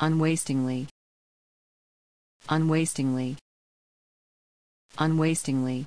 unwastingly unwastingly unwastingly.